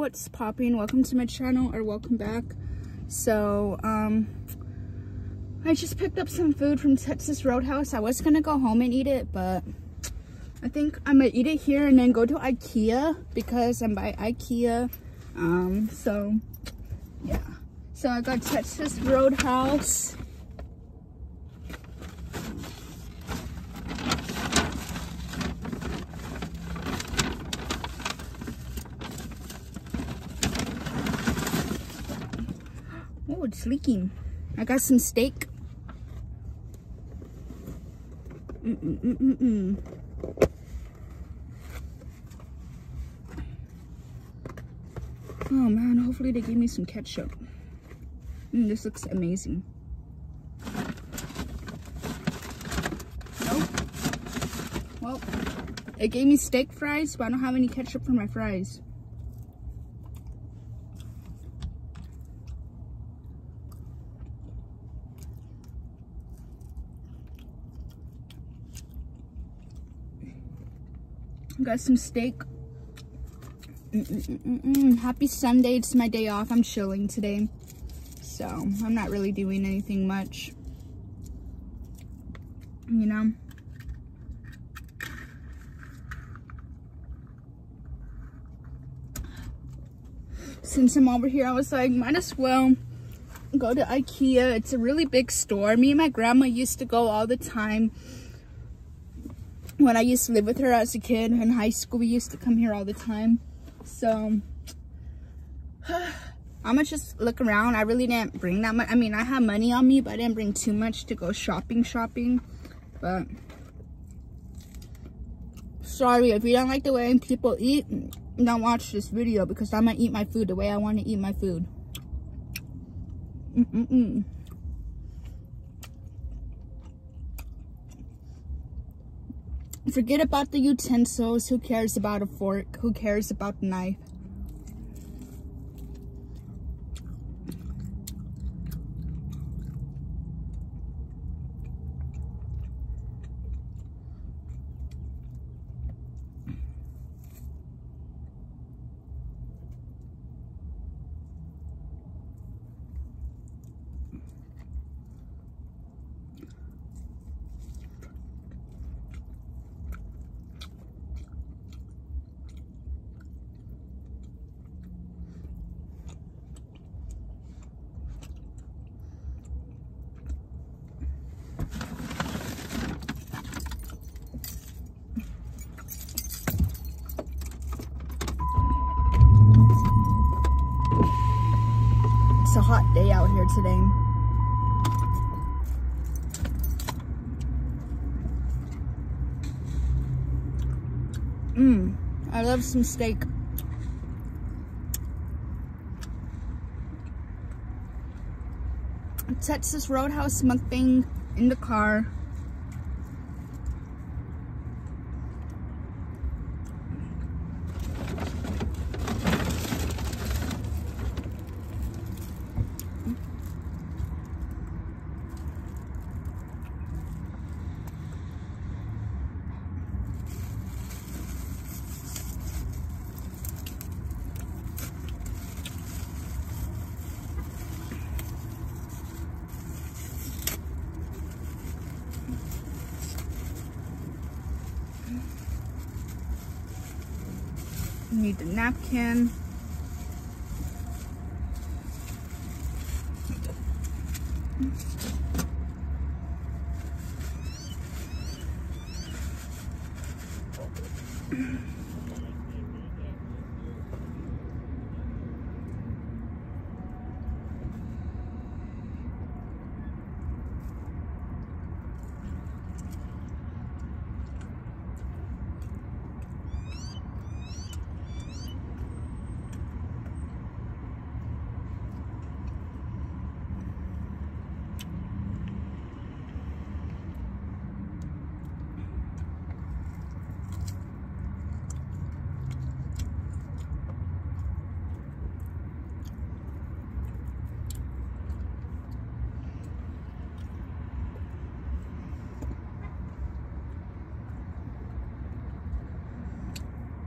what's popping. Welcome to my channel or welcome back. So um i just picked up some food from texas roadhouse. I was gonna go home and eat it but i think i'm gonna eat it here and then go to ikea because i'm by ikea. Um so yeah. So i got texas roadhouse Oh, it's leaking. I got some steak. Mm -mm -mm. Oh man, hopefully they give me some ketchup. Mm, this looks amazing. Nope. Well, it gave me steak fries, but I don't have any ketchup for my fries. Got some steak. Mm -mm -mm Happy Sunday. It's my day off. I'm chilling today. So, I'm not really doing anything much. You know? Since I'm over here, I was like, might as well go to Ikea. It's a really big store. Me and my grandma used to go all the time when I used to live with her as a kid in high school, we used to come here all the time. So, I'm gonna just look around. I really didn't bring that much. I mean, I have money on me, but I didn't bring too much to go shopping shopping. But, sorry, if you don't like the way people eat, don't watch this video because I'm gonna eat my food the way I want to eat my food. Mm-mm-mm. Forget about the utensils. Who cares about a fork? Who cares about a knife? It's a hot day out here today. Mmm, I love some steak. Texas Roadhouse mukbang in the car. Need the napkin.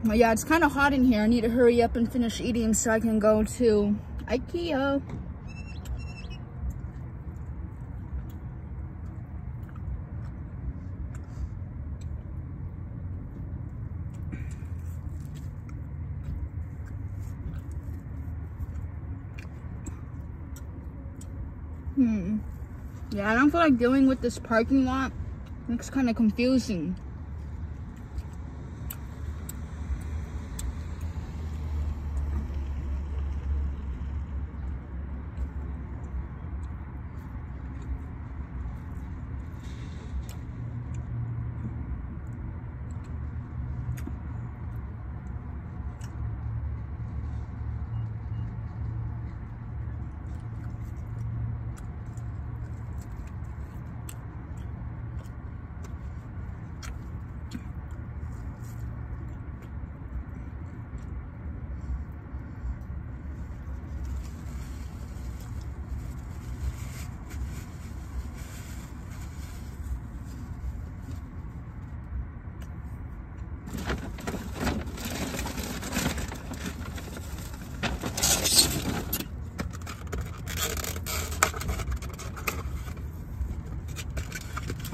But yeah, it's kind of hot in here. I need to hurry up and finish eating so I can go to Ikea. Hmm. Yeah, I don't feel like dealing with this parking lot. It's kind of confusing.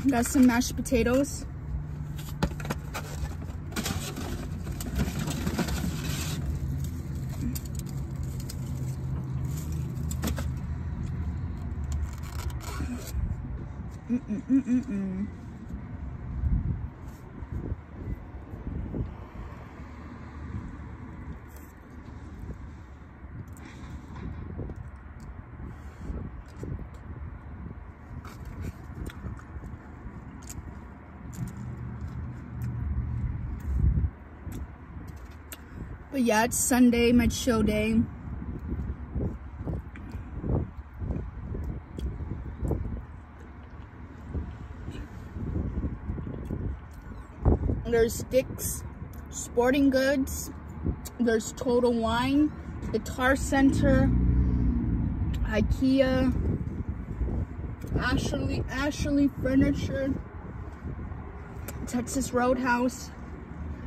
Got some mashed potatoes. Mm But yeah, it's Sunday, my chill day. There's Dick's Sporting Goods. There's Total Wine, Guitar Center, Ikea, Ashley, Ashley Furniture, Texas Roadhouse,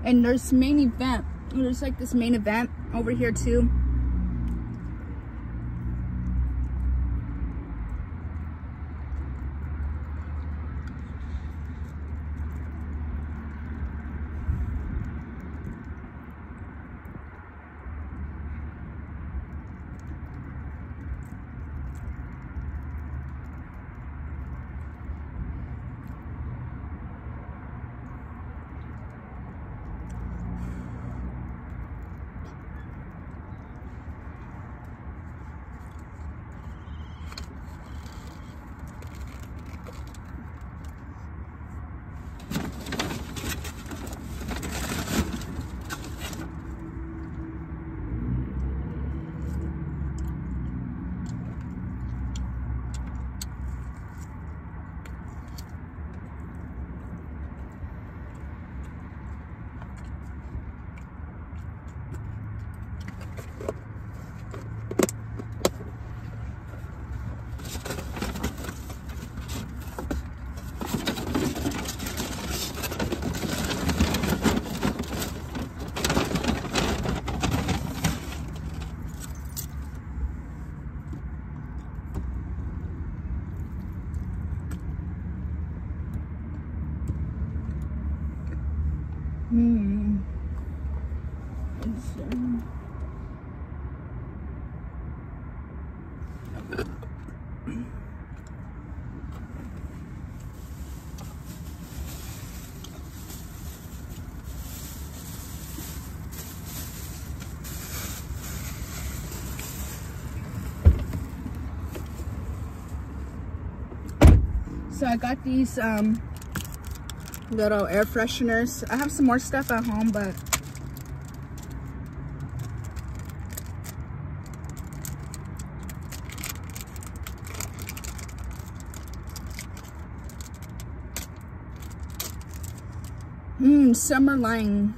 and there's Main Event. There's like this main event over here too. Hmm. So I got these um, little air fresheners. I have some more stuff at home, but Mmm, summer line.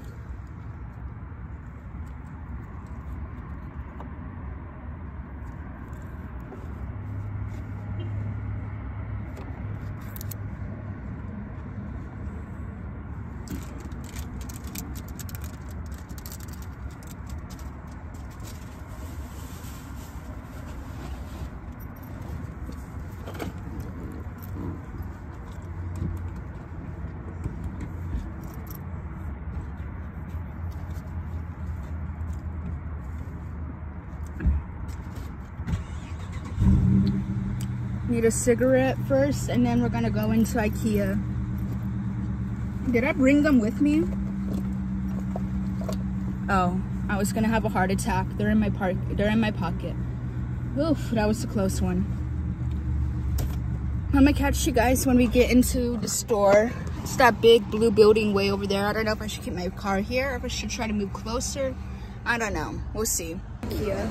A cigarette first, and then we're gonna go into Ikea. Did I bring them with me? Oh, I was gonna have a heart attack. They're in my park. They're in my pocket. Oof, that was a close one. I'm gonna catch you guys when we get into the store. It's that big blue building way over there. I don't know if I should keep my car here or if I should try to move closer. I don't know. We'll see. Ikea.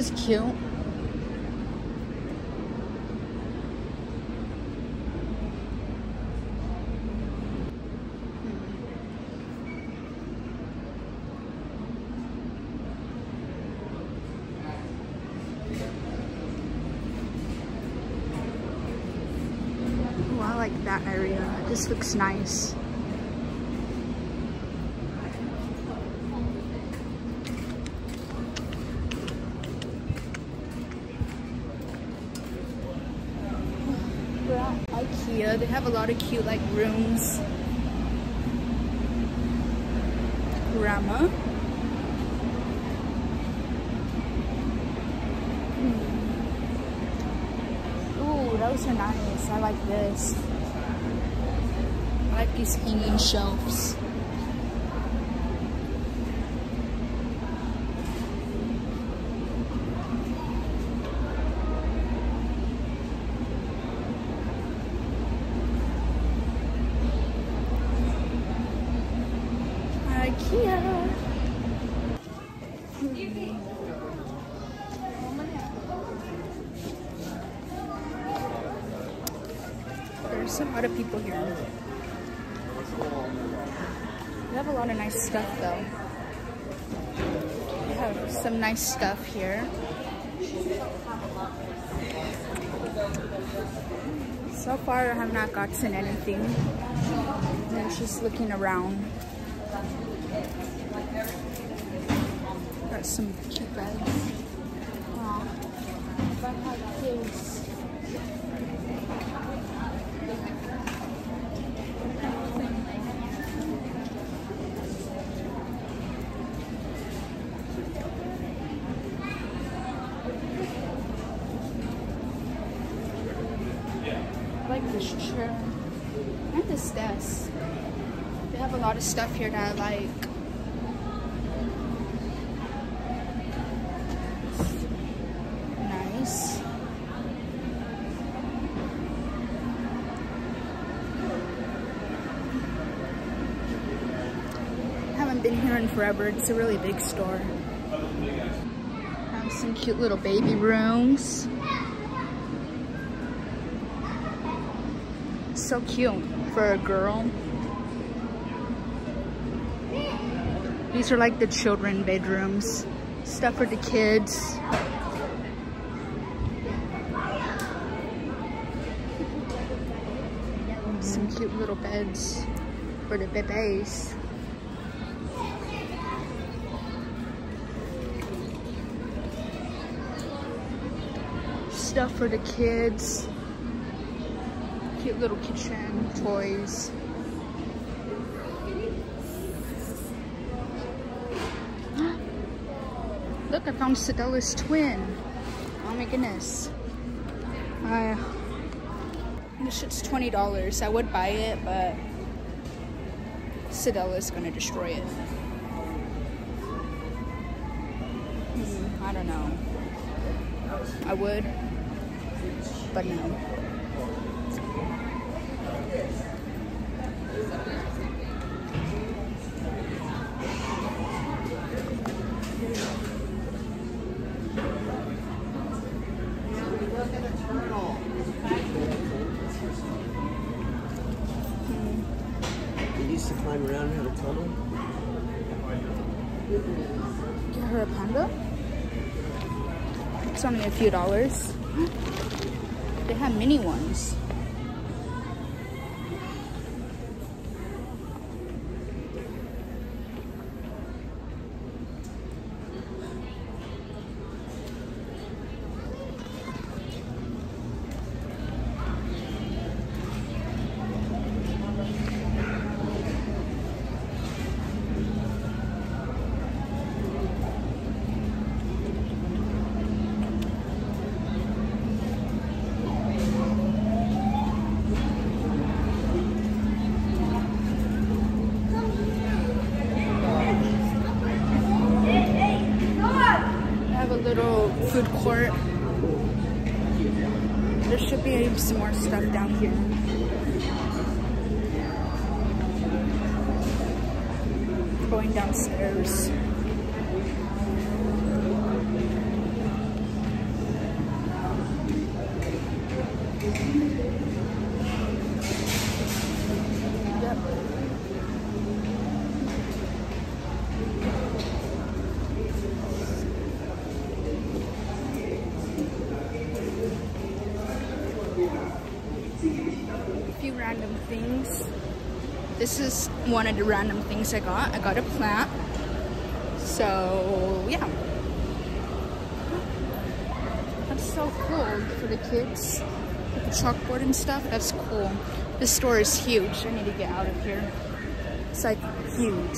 Is cute. Oh, I like that area. This looks nice. We're at Ikea. They have a lot of cute like rooms. Grandma. Hmm. Ooh, those are nice. I like this. I like these hanging shelves. IKEA. Lot of people here. They have a lot of nice stuff though. They have some nice stuff here. So far I have not gotten anything. I'm just looking around. Got some cute bags. Aw, if I had kids. I like this chair and this desk. They have a lot of stuff here that I like. Nice. Haven't been here in forever. It's a really big store. Have some cute little baby rooms. So cute for a girl. These are like the children bedrooms. Stuff for the kids. Some cute little beds for the bebes. Stuff for the kids. Cute little kitchen toys. Look, I found Sedella's twin. Oh my goodness. I, this shit's $20. I would buy it, but Sedella's gonna destroy it. Hmm, I don't know. I would, but no. To climb around and have a tunnel. Get her a panda? It's only a few dollars. They have mini ones. I have a little food court. There should be some more stuff down here. Going downstairs. Yep. a few random things. This is one of the random things I got. I got a plant. So, yeah. That's so cool for the kids. With the chalkboard and stuff. That's cool. This store is huge. I need to get out of here. It's like huge.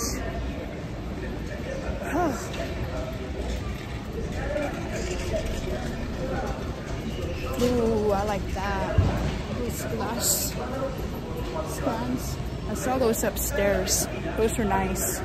Ooh, I like that. Those glass stands. I saw those upstairs. Those were nice.